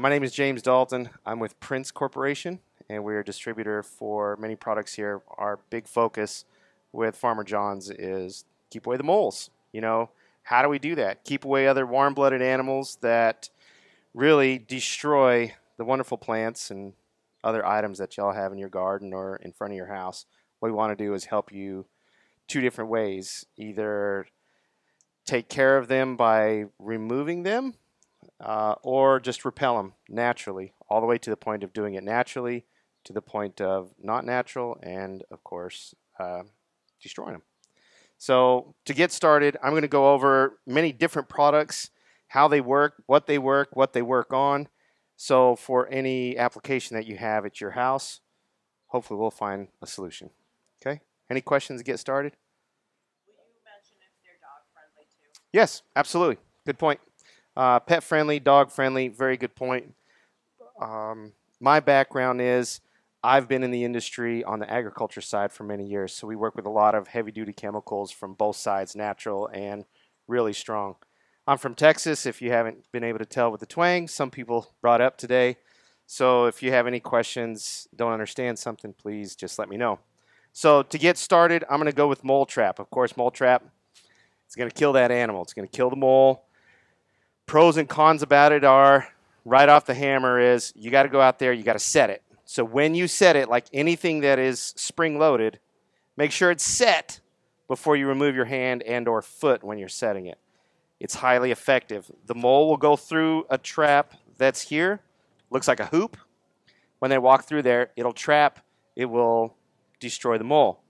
my name is James Dalton. I'm with Prince Corporation, and we're a distributor for many products here. Our big focus with Farmer John's is keep away the moles. You know, how do we do that? Keep away other warm-blooded animals that really destroy the wonderful plants and other items that y'all have in your garden or in front of your house. What we want to do is help you two different ways. Either take care of them by removing them uh, or just repel them naturally, all the way to the point of doing it naturally, to the point of not natural, and of course, uh, destroying them. So to get started, I'm going to go over many different products, how they work, what they work, what they work on. So for any application that you have at your house, hopefully we'll find a solution. Okay? Any questions to get started? Yes, absolutely. Good point. Uh, pet friendly, dog friendly, very good point. Um, my background is I've been in the industry on the agriculture side for many years, so we work with a lot of heavy duty chemicals from both sides, natural and really strong. I'm from Texas, if you haven't been able to tell with the twang, some people brought up today. So if you have any questions, don't understand something, please just let me know. So to get started, I'm going to go with mole trap. Of course, mole trap, it's going to kill that animal. It's going to kill the mole pros and cons about it are right off the hammer is you got to go out there, you got to set it. So when you set it, like anything that is spring loaded, make sure it's set before you remove your hand and or foot when you're setting it. It's highly effective. The mole will go through a trap that's here, looks like a hoop. When they walk through there, it'll trap, it will destroy the mole.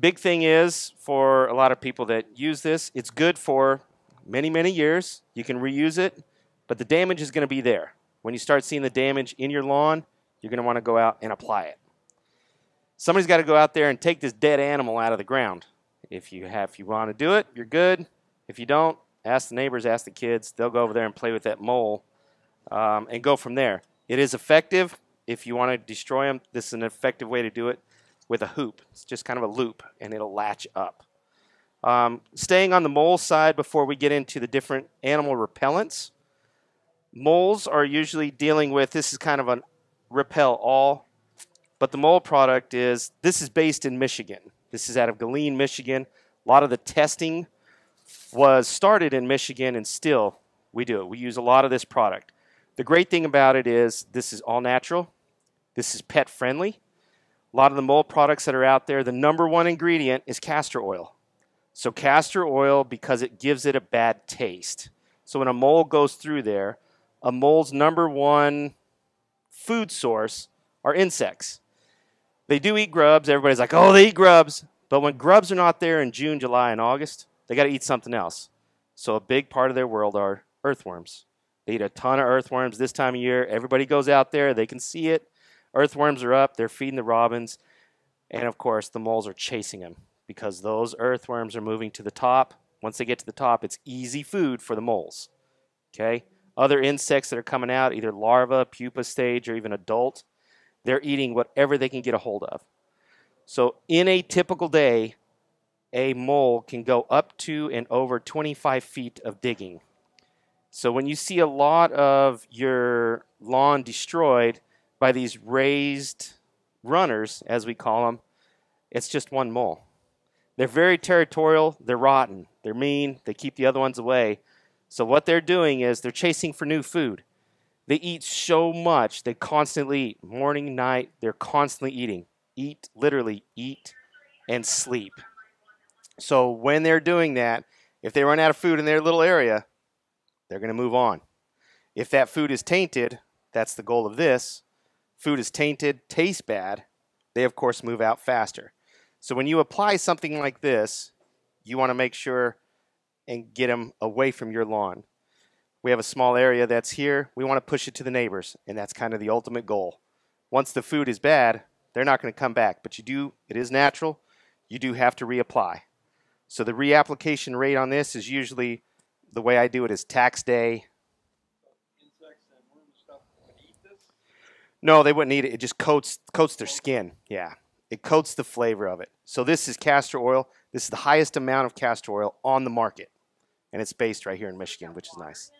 Big thing is for a lot of people that use this, it's good for many, many years. You can reuse it, but the damage is going to be there. When you start seeing the damage in your lawn, you're going to want to go out and apply it. Somebody's got to go out there and take this dead animal out of the ground. If you have, if you want to do it, you're good. If you don't, ask the neighbors, ask the kids. They'll go over there and play with that mole um, and go from there. It is effective. If you want to destroy them, this is an effective way to do it with a hoop. It's just kind of a loop, and it'll latch up. Um, staying on the mole side before we get into the different animal repellents. Moles are usually dealing with this is kind of a repel all, but the mole product is this is based in Michigan. This is out of Galien, Michigan. A lot of the testing was started in Michigan, and still we do it. We use a lot of this product. The great thing about it is this is all natural. This is pet friendly. A lot of the mole products that are out there, the number one ingredient is castor oil. So castor oil, because it gives it a bad taste. So when a mole goes through there, a mole's number one food source are insects. They do eat grubs. Everybody's like, oh, they eat grubs. But when grubs are not there in June, July, and August, they got to eat something else. So a big part of their world are earthworms. They eat a ton of earthworms this time of year. Everybody goes out there, they can see it. Earthworms are up, they're feeding the robins. And of course, the moles are chasing them because those earthworms are moving to the top. Once they get to the top, it's easy food for the moles. Okay? Other insects that are coming out, either larva, pupa stage, or even adult, they're eating whatever they can get a hold of. So, in a typical day, a mole can go up to and over 25 feet of digging. So, when you see a lot of your lawn destroyed by these raised runners, as we call them, it's just one mole. They're very territorial. They're rotten. They're mean. They keep the other ones away. So what they're doing is they're chasing for new food. They eat so much. They constantly eat. Morning, night, they're constantly eating. Eat, literally eat and sleep. So when they're doing that, if they run out of food in their little area, they're going to move on. If that food is tainted, that's the goal of this. Food is tainted, tastes bad, they of course move out faster. So when you apply something like this, you want to make sure and get them away from your lawn. We have a small area that's here. We want to push it to the neighbors, and that's kind of the ultimate goal. Once the food is bad, they're not going to come back, but you do, it is natural, you do have to reapply. So the reapplication rate on this is usually, the way I do it is tax day. No, they wouldn't eat it. It just coats coats their skin. Yeah. It coats the flavor of it. So this is castor oil. This is the highest amount of castor oil on the market. And it's based right here in Michigan, which is nice.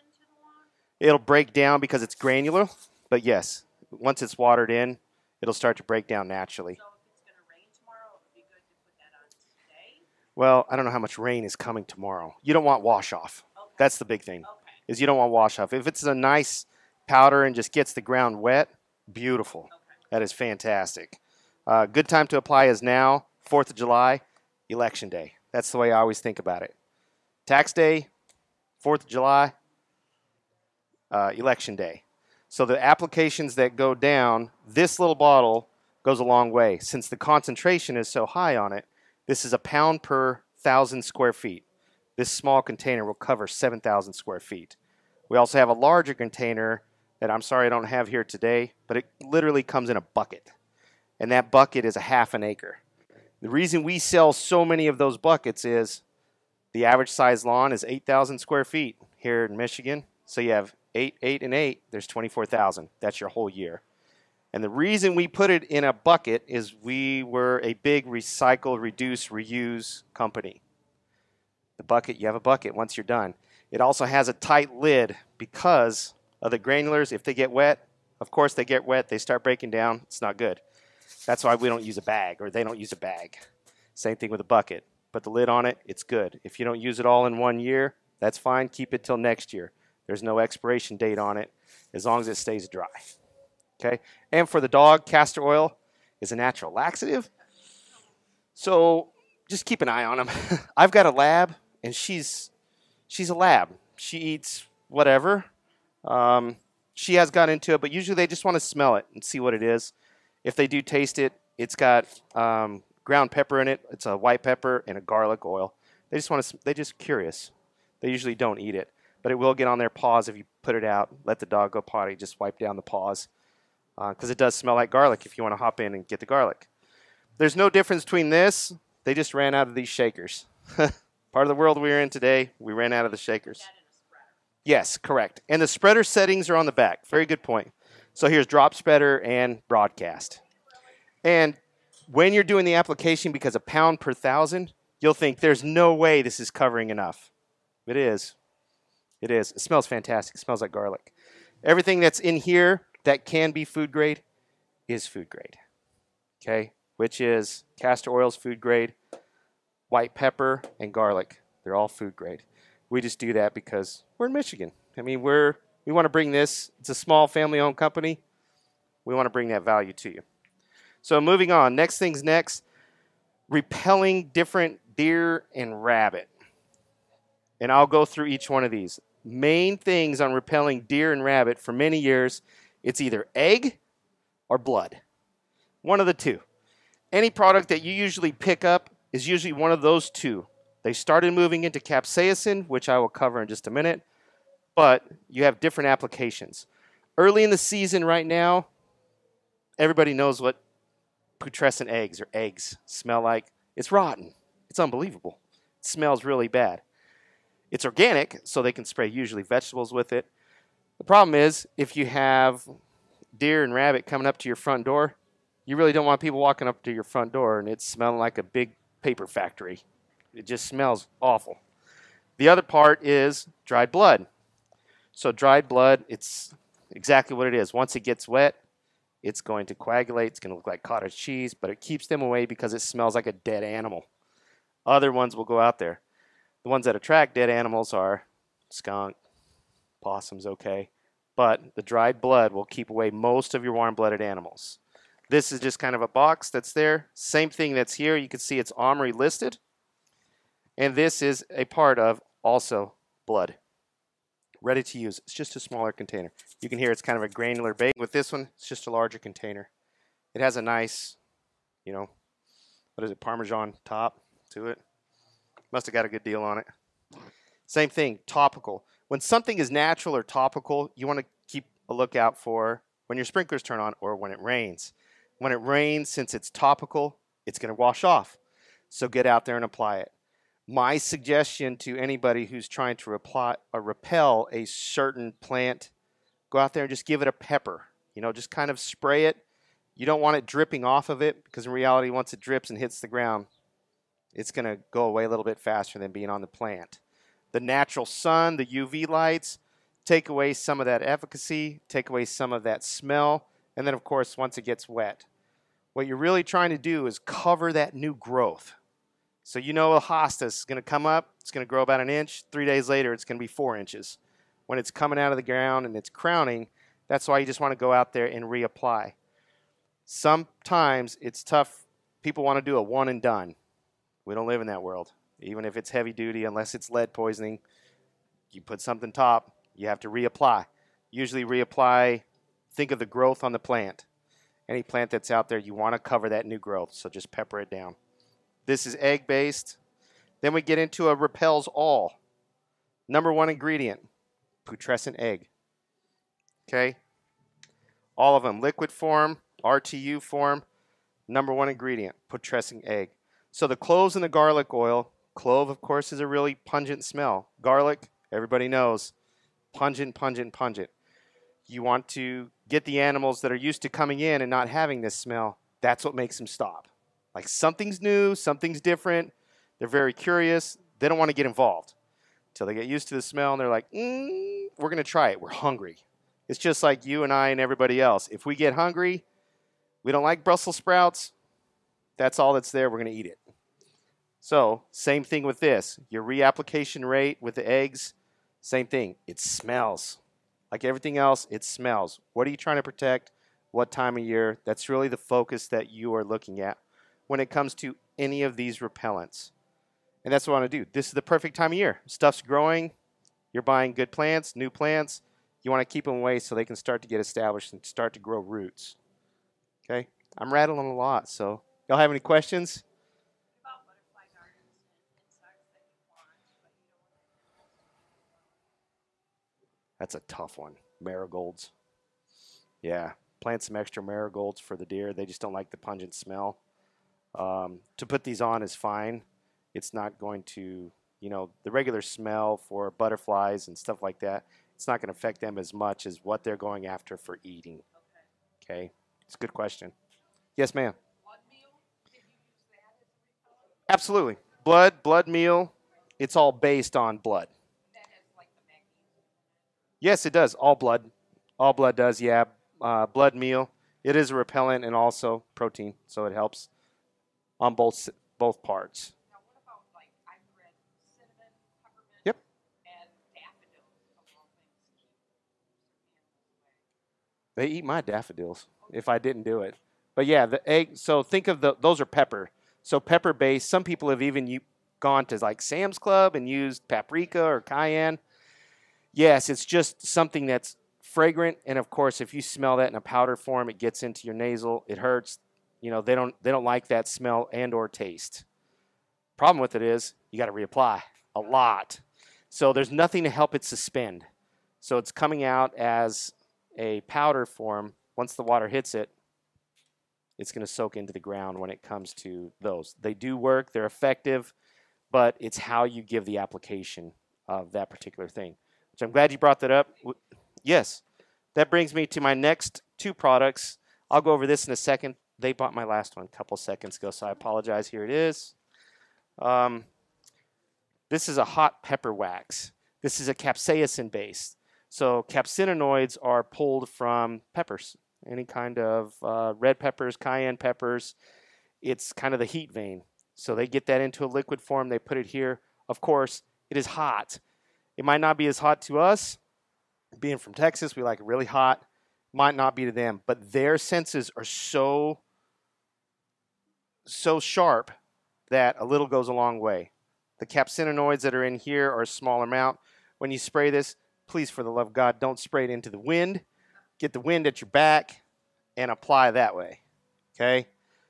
It'll break down because it's granular, but yes, once it's watered in, it'll start to break down naturally. So if it's gonna rain tomorrow, it would be good to put that on today. Well, I don't know how much rain is coming tomorrow. You don't want wash off. Okay. That's the big thing. Okay. Is you don't want wash off. If it's a nice powder and just gets the ground wet, beautiful. Okay. That is fantastic. Uh, good time to apply is now, 4th of July, election day. That's the way I always think about it. Tax day, 4th of July, uh, election day. So the applications that go down, this little bottle goes a long way. Since the concentration is so high on it, this is a pound per thousand square feet. This small container will cover 7,000 square feet. We also have a larger container that I'm sorry I don't have here today, but it literally comes in a bucket. And that bucket is a half an acre. The reason we sell so many of those buckets is the average size lawn is 8,000 square feet here in Michigan. So you have 8, 8, and 8, there's 24,000. That's your whole year. And the reason we put it in a bucket is we were a big recycle, reduce, reuse company. The bucket, you have a bucket once you're done. It also has a tight lid because of the granulars. If they get wet, of course they get wet, they start breaking down. It's not good. That's why we don't use a bag or they don't use a bag. Same thing with a bucket. Put the lid on it, it's good. If you don't use it all in one year, that's fine. Keep it till next year. There's no expiration date on it as long as it stays dry. Okay? And for the dog, castor oil is a natural laxative. So just keep an eye on them. I've got a lab and she's she's a lab. She eats whatever. Um, she has got into it, but usually they just want to smell it and see what it is. If they do taste it, it's got um, ground pepper in it. It's a white pepper and a garlic oil. They just want to. They just curious. They usually don't eat it, but it will get on their paws if you put it out. Let the dog go potty. Just wipe down the paws because uh, it does smell like garlic. If you want to hop in and get the garlic, there's no difference between this. They just ran out of these shakers. Part of the world we're in today, we ran out of the shakers. That in a spreader. Yes, correct. And the spreader settings are on the back. Very good point. So here's drop spreader and broadcast. And when you're doing the application, because a pound per thousand, you'll think there's no way this is covering enough. It is. It is. It smells fantastic. It smells like garlic. Everything that's in here that can be food grade is food grade. Okay? Which is castor oil's food grade, white pepper, and garlic. They're all food grade. We just do that because we're in Michigan. I mean, we're we want to bring this. It's a small family-owned company. We want to bring that value to you. So moving on. Next things next. Repelling different deer and rabbit. And I'll go through each one of these. Main things on repelling deer and rabbit for many years, it's either egg or blood. One of the two. Any product that you usually pick up is usually one of those two. They started moving into capsaicin, which I will cover in just a minute, but you have different applications. Early in the season, right now, everybody knows what putrescent eggs or eggs smell like. It's rotten. It's unbelievable. It smells really bad. It's organic, so they can spray usually vegetables with it. The problem is if you have deer and rabbit coming up to your front door, you really don't want people walking up to your front door and it's smelling like a big paper factory. It just smells awful. The other part is dried blood. So dried blood, it's exactly what it is. Once it gets wet, it's going to coagulate. It's going to look like cottage cheese, but it keeps them away because it smells like a dead animal. Other ones will go out there. The ones that attract dead animals are skunk, possums, okay, but the dried blood will keep away most of your warm-blooded animals. This is just kind of a box that's there. Same thing that's here. You can see it's OMRI listed. And this is a part of also blood. Ready to use. It's just a smaller container. You can hear it's kind of a granular bait. With this one, it's just a larger container. It has a nice, you know, what is it, Parmesan top to it. Must have got a good deal on it. Same thing, topical. When something is natural or topical, you want to keep a lookout for when your sprinklers turn on or when it rains. When it rains, since it's topical, it's going to wash off. So get out there and apply it. My suggestion to anybody who's trying to reply, uh, repel a certain plant, go out there and just give it a pepper. You know, just kind of spray it. You don't want it dripping off of it because in reality, once it drips and hits the ground, it's going to go away a little bit faster than being on the plant. The natural sun, the UV lights, take away some of that efficacy, take away some of that smell, and then, of course, once it gets wet, what you're really trying to do is cover that new growth. So you know a hostas is going to come up, it's going to grow about an inch. Three days later, it's going to be four inches. When it's coming out of the ground and it's crowning, that's why you just want to go out there and reapply. Sometimes it's tough. People want to do a one and done. We don't live in that world. Even if it's heavy duty, unless it's lead poisoning, you put something top, you have to reapply. Usually reapply, think of the growth on the plant. Any plant that's out there, you want to cover that new growth, so just pepper it down. This is egg based. Then we get into a repels all. Number one ingredient, putrescent egg. Okay? All of them, liquid form, RTU form. Number one ingredient, putrescent egg. So the cloves and the garlic oil, clove, of course, is a really pungent smell. Garlic, everybody knows, pungent, pungent, pungent. You want to get the animals that are used to coming in and not having this smell. That's what makes them stop. Like something's new, something's different. They're very curious. They don't want to get involved until they get used to the smell and they're like, mm, we're going to try it. We're hungry. It's just like you and I and everybody else. If we get hungry, we don't like Brussels sprouts, that's all that's there. We're going to eat it. So, same thing with this. Your reapplication rate with the eggs, same thing. It smells. Like everything else, it smells. What are you trying to protect? What time of year? That's really the focus that you are looking at when it comes to any of these repellents. And that's what I want to do. This is the perfect time of year. Stuff's growing. You're buying good plants, new plants. You want to keep them away so they can start to get established and start to grow roots. Okay? I'm rattling a lot, so y'all have any questions? That's a tough one. Marigolds. Yeah, plant some extra marigolds for the deer. They just don't like the pungent smell. Um, to put these on is fine. It's not going to, you know, the regular smell for butterflies and stuff like that. It's not going to affect them as much as what they're going after for eating. Okay. Okay, it's a good question. Yes, ma'am. Blood meal? Did you use that as a repellent? Absolutely. Blood, blood meal. It's all based on blood. Like the magnesium in Yes, it does. All blood. All blood does, yeah. Uh, blood meal. It is a repellent and also protein, so it helps on both both parts. Now, what about like I've read cinnamon, Yep. and daffodils of all things keep certain animals away. They eat my daffodils if I didn't do it. But yeah, the egg. So think of the those are pepper. So pepper based. Some people have even u- gone to like Sam's Club and used paprika or cayenne. Yes, it's just something that's fragrant, and of course, if you smell that in a powder form, it gets into your nasal. It hurts. You know they don't they don't like that smell and or taste. Problem with it is you got to reapply a lot. So there's nothing to help it suspend. So it's coming out as a powder form. Once the water hits it, it's going to soak into the ground when it comes to those. They do work, they're effective, but it's how you give the application of that particular thing. Which I'm glad you brought that up. Yes, that brings me to my next two products. I'll go over this in a second. They bought my last one a couple seconds ago, so I apologize. Here it is. Um, this is a hot pepper wax. This is a capsaicin base. So capsinoids are pulled from peppers, any kind of uh, red peppers, cayenne peppers. It's kind of the heat vein. So they get that into a liquid form. They put it here. Of course, it is hot. It might not be as hot to us. Being from Texas, we like it really hot. Might not be to them, but their senses are so so sharp that a little goes a long way. The capsinoids that are in here are a small amount. When you spray this, please, for the love of God, don't spray it into the wind. Get the wind at your back and apply that way. Okay?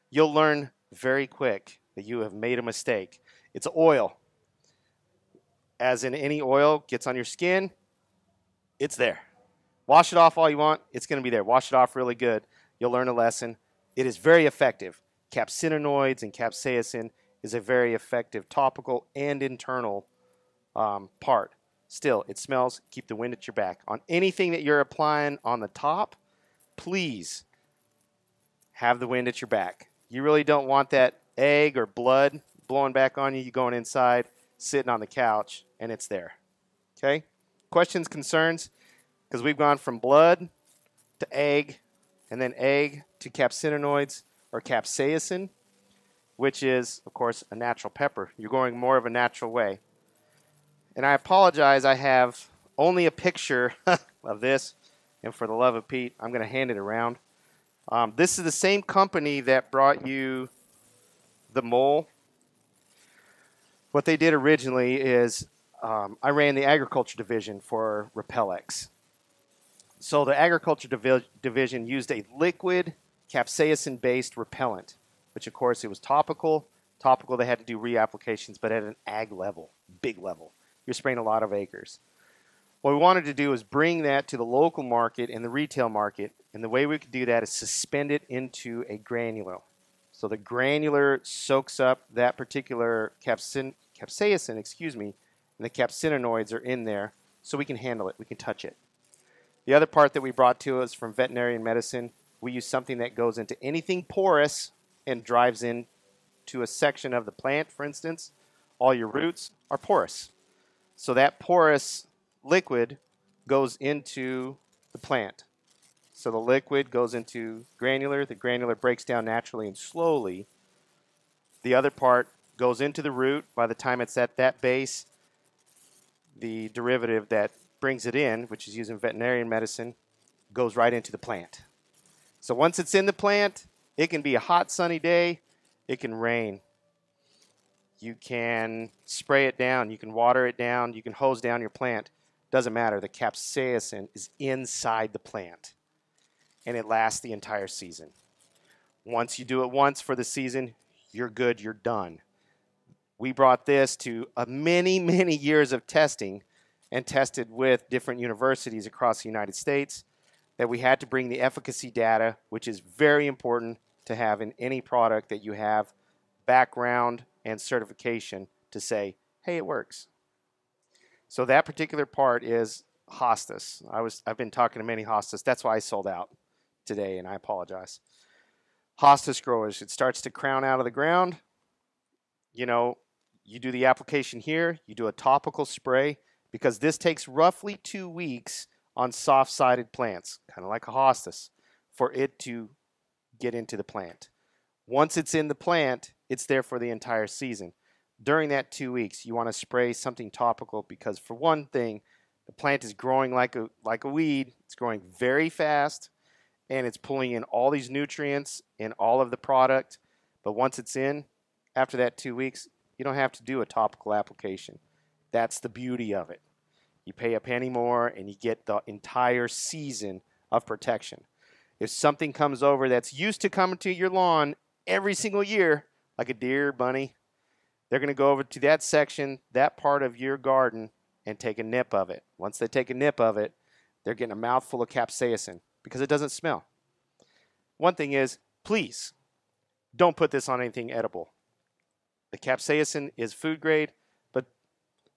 You'll learn very quick that you have made a mistake. It's oil. As in any oil gets on your skin, it's there. Wash it off all you want, it's going to be there. Wash it off really good. You'll learn a lesson. It is very effective. Capsinoids and capsaicin is a very effective topical and internal um, part. Still, it smells. Keep the wind at your back. On anything that you're applying on the top, please have the wind at your back. You really don't want that egg or blood blowing back on you. You going inside, sitting on the couch, and it's there. Okay? Questions, concerns? because we've gone from blood to egg, and then egg to capsinoids or capsaicin, which is, of course, a natural pepper. You're going more of a natural way. And I apologize, I have only a picture of this, and for the love of Pete, I'm going to hand it around. Um, this is the same company that brought you the mole. What they did originally is um, I ran the agriculture division for Repellex. So the agriculture divi- division used a liquid capsaicin based repellent, which of course it was topical. Topical, they had to do reapplications, but at an ag level, big level. You're spraying a lot of acres. What we wanted to do is bring that to the local market and the retail market, and the way we could do that is suspend it into a granule. So the granular soaks up that particular capsin, capsaicin, excuse me, and the capsinoids are in there, so we can handle it, we can touch it. The other part that we brought to us from veterinary medicine, we use something that goes into anything porous and drives in to a section of the plant, for instance. All your roots are porous. So that porous liquid goes into the plant. So the liquid goes into granular, the granular breaks down naturally and slowly. The other part goes into the root. By the time it's at that base, the derivative that brings it in, which is used in veterinarian medicine, goes right into the plant. So once it's in the plant, it can be a hot sunny day, it can rain. You can spray it down, you can water it down, you can hose down your plant. Doesn't matter. The capsaicin is inside the plant and it lasts the entire season. Once you do it once for the season, you're good, you're done. We brought this to a many, many years of testing and tested with different universities across the United States that we had to bring the efficacy data, which is very important to have in any product that you have background and certification to say, hey, it works. So that particular part is hostas. I was I've been talking to many hostas. That's why I sold out today, and I apologize. Hostas growers, it starts to crown out of the ground. You know, you do the application here, you do a topical spray, because this takes roughly two weeks on soft-sided plants, kind of like a hostas, for it to get into the plant. Once it's in the plant, it's there for the entire season. During that two weeks, you want to spray something topical because, for one thing, the plant is growing like a like a weed. It's growing very fast, and it's pulling in all these nutrients and all of the product. But once it's in, after that two weeks, you don't have to do a topical application. That's the beauty of it. You pay a penny more and you get the entire season of protection. If something comes over that's used to coming to your lawn every single year, like a deer, bunny, they're going to go over to that section, that part of your garden, and take a nip of it. Once they take a nip of it, they're getting a mouthful of capsaicin because it doesn't smell. One thing is, please don't put this on anything edible. The capsaicin is food grade, but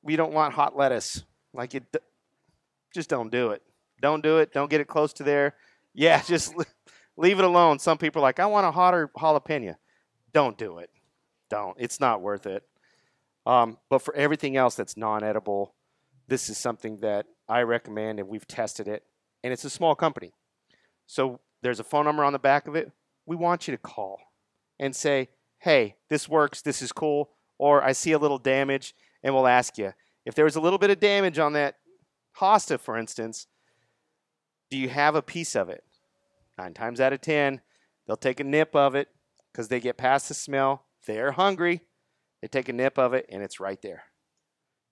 we don't want hot lettuce. Like it, just don't do it. Don't do it. Don't get it close to there. Yeah, just leave it alone. Some people are like, I want a hotter jalapeno. Don't do it. Don't. It's not worth it. Um, but for everything else that's non-edible, this is something that I recommend, and we've tested it. And it's a small company, so there's a phone number on the back of it. We want you to call and say, "Hey, this works. This is cool." Or I see a little damage, and we'll ask you if there was a little bit of damage on that hosta, for instance. Do you have a piece of it? Nine times out of ten, they'll take a nip of it because they get past the smell. They're hungry. They take a nip of it, and it's right there.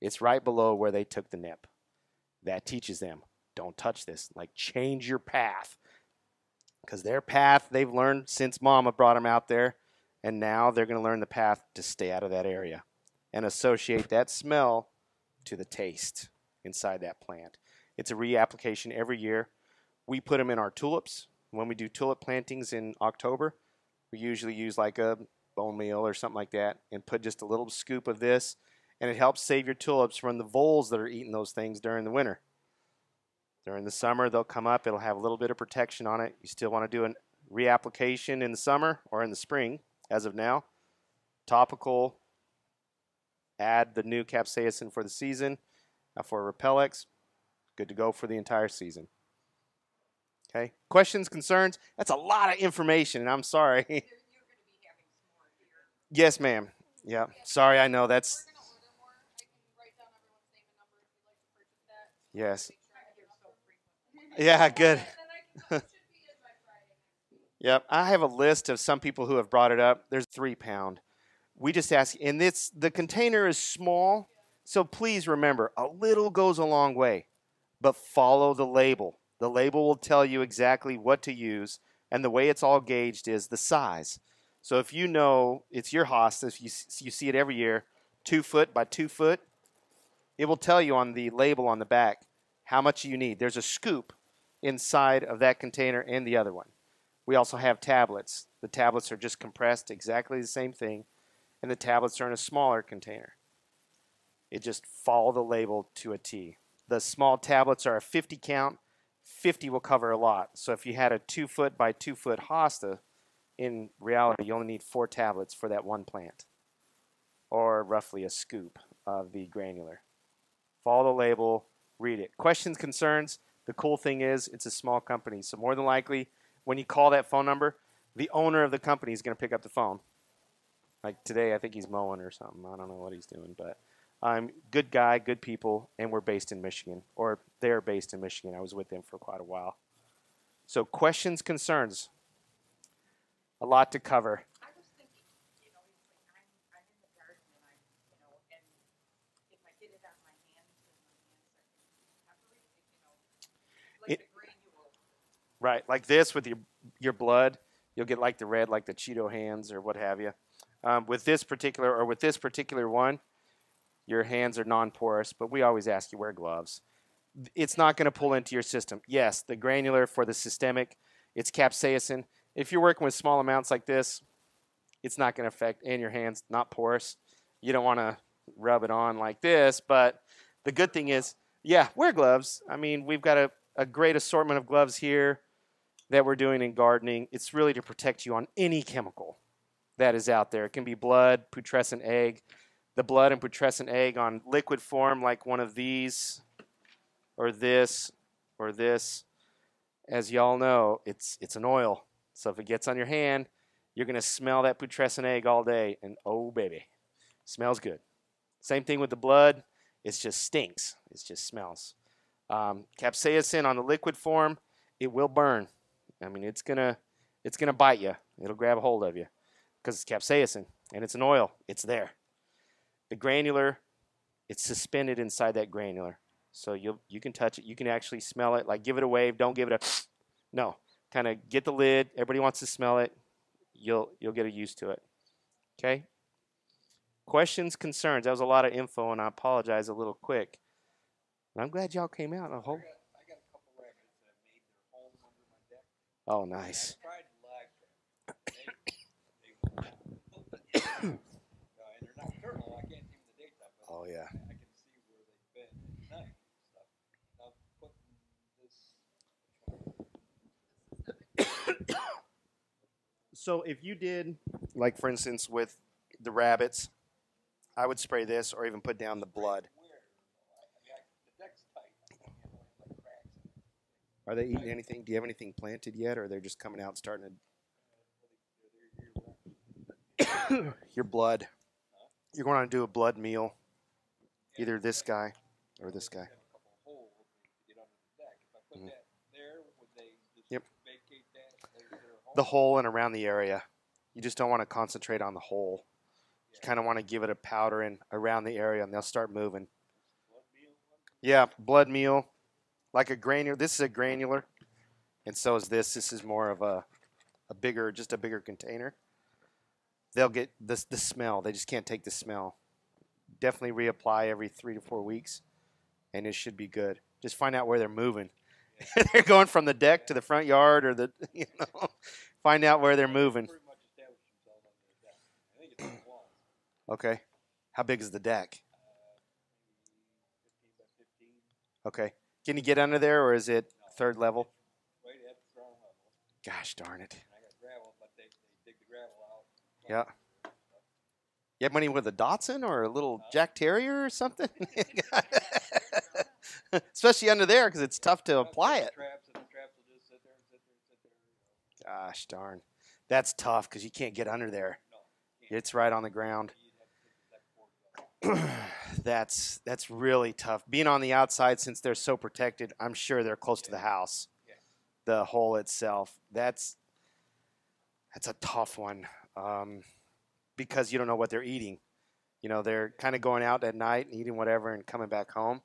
It's right below where they took the nip. That teaches them don't touch this. Like, change your path. Because their path they've learned since mama brought them out there, and now they're going to learn the path to stay out of that area and associate that smell to the taste inside that plant. It's a reapplication every year. We put them in our tulips. When we do tulip plantings in October, we usually use like a bone meal or something like that and put just a little scoop of this and it helps save your tulips from the voles that are eating those things during the winter. During the summer, they'll come up. It'll have a little bit of protection on it. You still want to do a reapplication in the summer or in the spring, as of now. Topical, add the new capsaicin for the season uh, for Repellex. Good to go for the entire season. Okay. Questions, concerns? That's a lot of information, and I'm sorry. You're, you're gonna be having some more here. yes, ma'am. Yeah. Sorry, I know that's We're gonna order more. I can write down everyone's name and number if you'd like to purchase that. yes. I'm here so frequently. Yeah, good. And then I can, it should be in by Friday. Yep, I have a list of some people who have brought it up. There's three pound. We just ask, and the container is small, so please remember a little goes a long way, but follow the label. The label will tell you exactly what to use, and the way it's all gauged is the size. So if you know it's your hosta, if you you see it every year, two foot by two foot, it will tell you on the label on the back how much you need. There's a scoop inside of that container and the other one. We also have tablets. The tablets are just compressed, exactly the same thing, and the tablets are in a smaller container. It just follow the label to a T. The small tablets are a 50 count. 50 will cover a lot. So if you had a two foot by two foot hosta, in reality, you only need four tablets for that one plant, or roughly a scoop of the granular. Follow the label, read it. Questions, concerns? The cool thing is, it's a small company, so more than likely, when you call that phone number, the owner of the company is going to pick up the phone. Like today, I think he's mowing or something. I don't know what he's doing, but I'm um, good guy, good people, and we're based in Michigan, or they're based in Michigan. I was with them for quite a while. So, questions, concerns? A lot to cover. I was thinking, you know, it's like I'm, I'm in the garden and I, you know, and if I get it on my hands and my hands, I can pepper it, you know, like It- the granule. Right, like this with your your blood, you'll get like the red, like the Cheeto hands or what have you. Um, with this particular or with this particular one, your hands are non-porous, but we always ask you wear gloves. It's not going to pull into your system. Yes, the granular for the systemic, it's capsaicin. If you're working with small amounts like this, it's not going to affect and your hands not porous. You don't want to rub it on like this, but the good thing is, yeah, wear gloves. I mean, we've got a, a great assortment of gloves here that we're doing in gardening. It's really to protect you on any chemical that is out there. It can be blood, putrescent egg. The blood and putrescent egg on liquid form, like one of these, or this, or this. As y'all know, it's it's an oil. So if it gets on your hand, you're gonna smell that putrescent egg all day, and oh baby, smells good. Same thing with the blood. It just stinks. It just smells. Um, capsaicin on the liquid form, it will burn. I mean, it's gonna it's gonna bite you. It'll grab a hold of you because it's capsaicin and it's an oil. It's there. The granular, it's suspended inside that granular, so you you can touch it. You can actually smell it. Like give it a wave. Don't give it a no. Kind of get the lid. Everybody wants to smell it. You'll you'll get used to it. Okay. Questions, concerns. That was a lot of info, and I apologize a little quick. But I'm glad y'all came out. I hope. I got a couple rabbits that made their home under my deck. Oh, And nice. I tried to lag trap. They, they uh, and they're nocturnal. I can't see the daytime, but Oh yeah. I can see where they've been at night and stuff. Now putting this. So if you did, like for instance, with the rabbits, I would spray this or even put down the blood. Where? I mean, I, the deck's tight. I can't handle any like cracks. in it. Are they eating anything? Do you have anything planted yet, or they're just coming out and starting They're, they're, to your blood? You're going to do a blood meal, either this guy or this guy. Mhm. just Yep. The hole and around the area. You just don't want to concentrate on the hole. You kind of want to give it a powder around the area, and they'll start moving. Yeah, blood meal, like a granular. This is a granular, and so is this. This is more of a, a bigger, just a bigger container. They'll get the the smell. They just can't take the smell. Definitely reapply every three to four weeks, and it should be good. Just find out where they're moving. they're going from the deck to the front yard, or the you know, find out where they're moving. Pretty much established themselves on their deck. I think it's on the walls. Okay, how big is the deck? Uh, 15 Okay, can you get under there, or is it third level? Right at the ground level. Gosh darn it. And I got gravel, but they, they dig the gravel out. Yeah. You have money with a Dotson or a little Jack Terrier or something? especially under there because it's tough to apply it. Traps and the traps will just sit there and sit there and sit there. you know. Gosh darn, that's tough because you can't get under there. It's right on the ground. You'd have to take that cord out. that's that's really tough. Being on the outside, since they're so protected, I'm sure they're close to the house. Yeah. The hole itself, that's that's a tough one um, because you don't know what they're eating. You know, they're kind of going out at night and eating whatever and coming back home.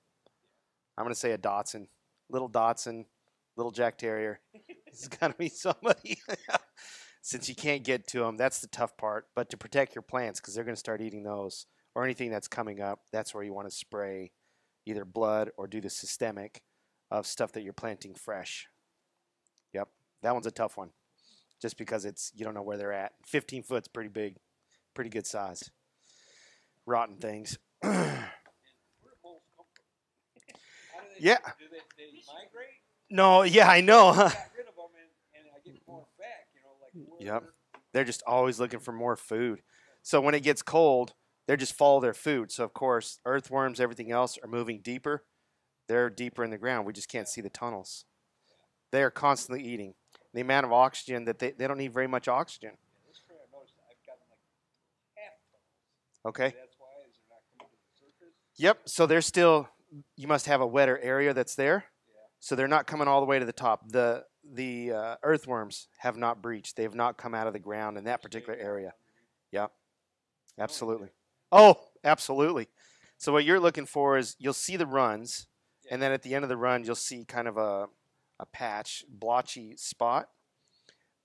I'm gonna say a Dotson, little Dotson, little Jack Terrier. It's got to be somebody. Since you can't get to them, that's the tough part. But to protect your plants, because they're going to start eating those or anything that's coming up, that's where you want to spray either blood or do the systemic of stuff that you're planting fresh. Yep, that one's a tough one, just because it's you don't know where they're at. 15 foot's pretty big, pretty good size. Rotten things. And where do moles come from? How do they, Yeah. Do they, they migrate? no, yeah, I know. I got rid of them and, and I get more back, you know, like where, Yep. they're just always looking for more food. So when it gets cold, they just follow their food. So of course, earthworms, everything else are moving deeper. They're deeper in the ground. We just can't see the tunnels. They are constantly eating. The amount of oxygen that they, they don't need very much oxygen. Yeah, this spring I noticed I've gotten like half tunnels. Okay. That's why is they're not coming to the surface. Yep. So they're still. You must have a wetter area that's there. Yeah. So they're not coming all the way to the top. The the uh, earthworms have not breached. They have not come out of the ground in that particular area. Yep. Absolutely. Oh, absolutely. So what you're looking for is you'll see the runs, and then at the end of the run you'll see kind of a a patch, blotchy spot.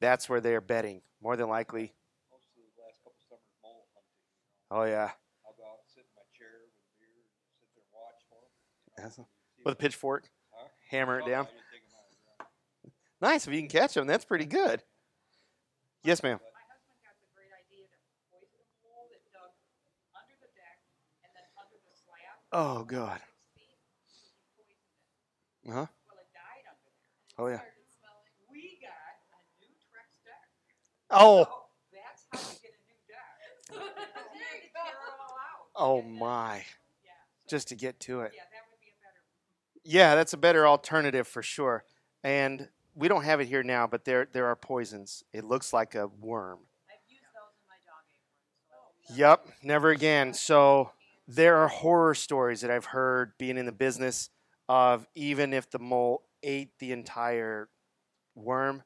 That's where they're bedding. More than likely. Most the last couple summers mole hunting. You know. Oh yeah. I'll go out and sit in my chair with a beer and sit there and watch for them. You know, With a pitchfork, Huh? hammer it Oh, down. I just take 'em out of the ground. Nice. If you can catch them, that's pretty good. Yes, ma'am. My husband got the great idea to poison a mole that dug under the deck and then under the slab. Oh God. Six feet, so he poisoned it. Uh huh. Well, it died under there. Oh yeah. We got a new Trex deck. Oh. So that's how you get a new deck. There you Tear it all out. Oh my. Yeah. so- Just to get to it. Yeah, that would be a better. Yeah, that's a better alternative for sure. And we don't have it here now, but there there are poisons. It looks like a worm. I've used those in my dog Yep, never again. So there are horror stories that I've heard being in the business of even if the mole ate the entire worm,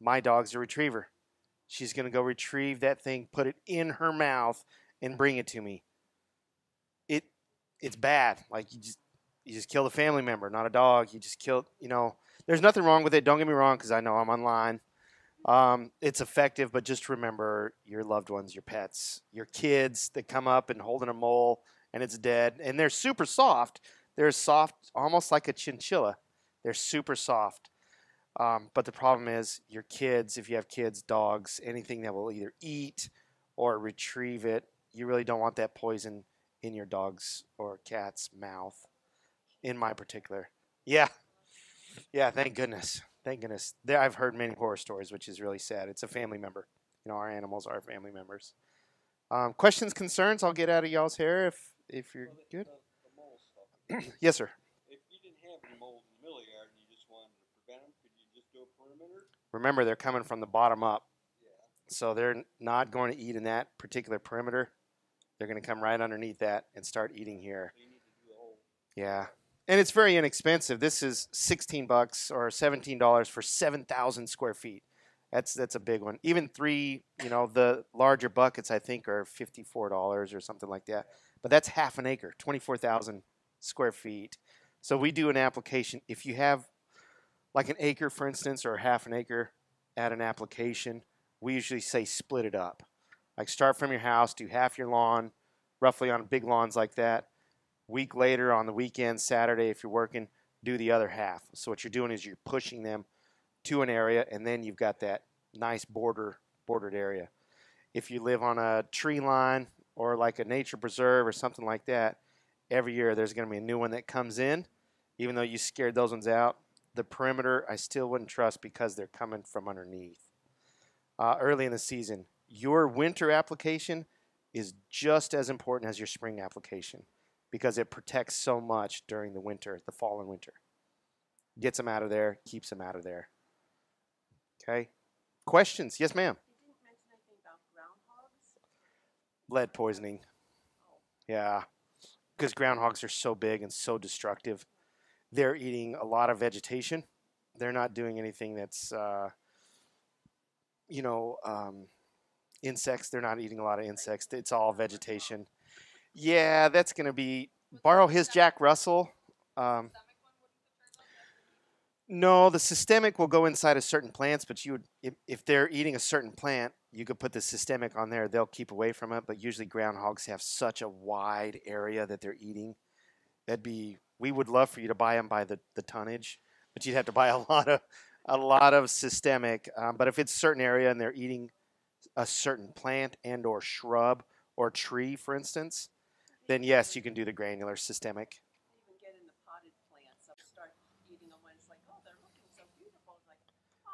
my dog's a retriever. She's going to go retrieve that thing, put it in her mouth and bring it to me. It it's bad. Like you just you just killed a family member, not a dog. You just killed, you know. There's nothing wrong with it. Don't get me wrong cuz I know I'm online. Um, it's effective, but just remember your loved ones, your pets, your kids that come up and holding a mole and it's dead. And they're super soft. They're soft, almost like a chinchilla. They're super soft. Um, but the problem is your kids, if you have kids, dogs, anything that will either eat or retrieve it, you really don't want that poison in your dog's or cat's mouth. In my particular. Yeah. Yeah, thank goodness. Thank goodness. There, I've heard many horror stories, which is really sad. It's a family member. You know, our animals are family members. Um, questions, concerns? I'll get out of y'all's hair if if you're Well, good. The, the. Yes, sir. If you didn't have any moles in the middle yard and you just wanted to prevent them, could you just do a perimeter? Remember, they're coming from the bottom up, so they're not going to eat in that particular perimeter. They're going to come right underneath that and start eating here. So you need to do the whole. Yeah. And it's very inexpensive. This is 16 bucks or $17 for 7,000 square feet. That's that's a big one. Even three, you know, the larger buckets I think are $54 or something like that. But that's half an acre, 24,000 square feet. So we do an application if you have like an acre for instance or half an acre at an application, we usually say split it up. Like start from your house, do half your lawn, roughly on big lawns like that week later on the weekend, Saturday, if you're working, do the other half. So what you're doing is you're pushing them to an area, and then you've got that nice border bordered area. If you live on a tree line or like a nature preserve or something like that, every year there's going to be a new one that comes in. Even though you scared those ones out, the perimeter I still wouldn't trust because they're coming from underneath. Uh, early in the season, your winter application is just as important as your spring application because it protects so much during the winter, the fall and winter. Gets them out of there, keeps them out of there. Okay. Questions? Yes, ma'am. You didn't mention anything about groundhogs? Lead poisoning. Yeah. Because groundhogs are so big and so destructive. They're eating a lot of vegetation. They're not doing anything that's, uh, you know, um, insects. They're not eating a lot of insects. It's all vegetation. Yeah, that's going to be. Borrow his Jack Russell. Um, no, the systemic will go inside of certain plants, but you would if, if they're eating a certain plant, you could put the systemic on there. They'll keep away from it, but usually groundhogs have such a wide area that they're eating. That'd be we would love for you to buy them by the, the tonnage, but you'd have to buy a lot of a lot of systemic. Um, but if it's a certain area and they're eating a certain plant and or shrub or tree, for instance, then yes, you can do the granular systemic. Even get in the potted plants, I'll start eating them when it's like, they're looking so beautiful. It's like,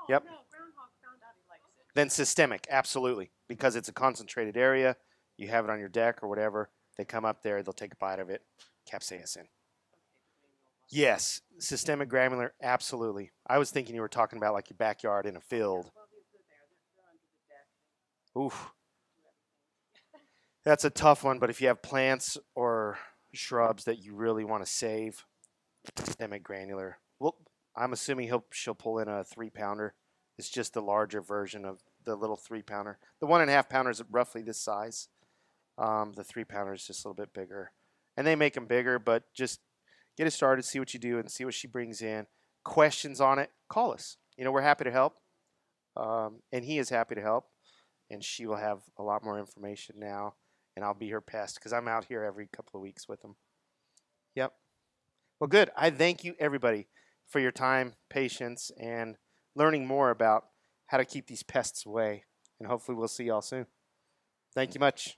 Yep. no, groundhog found out he likes it. Then systemic, absolutely, because it's a concentrated area. You have it on your deck or whatever. They come up there, they'll take a bite of it, capsaicin. Yes, systemic granular, absolutely. I was thinking you were talking about like your backyard in a field. Well, they're, they're there. They're, they're under the deck. Oof, that's a tough one. But if you have plants or shrubs that you really want to save, systemic granular. Well, I'm assuming he'll she'll pull in a three pounder. It's just the larger version of the little three pounder. The one and a half pounder is roughly this size. Um, the three pounder is just a little bit bigger, and they make them bigger. But just get it started, see what you do, and see what she brings in. Questions on it? Call us. You know we're happy to help, um, and he is happy to help, and she will have a lot more information now, and I'll be her pest because I'm out here every couple of weeks with them. Yep. Well, good. I thank you everybody for your time, patience, and learning more about how to keep these pests away. And hopefully, we'll see y'all soon. Thank you much.